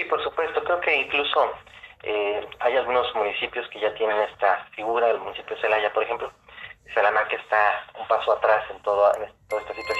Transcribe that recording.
Sí, por supuesto. Creo que incluso eh, hay algunos municipios que ya tienen esta figura. El municipio de Celaya, por ejemplo, Salamanca está un paso atrás en, todo, en toda esta situación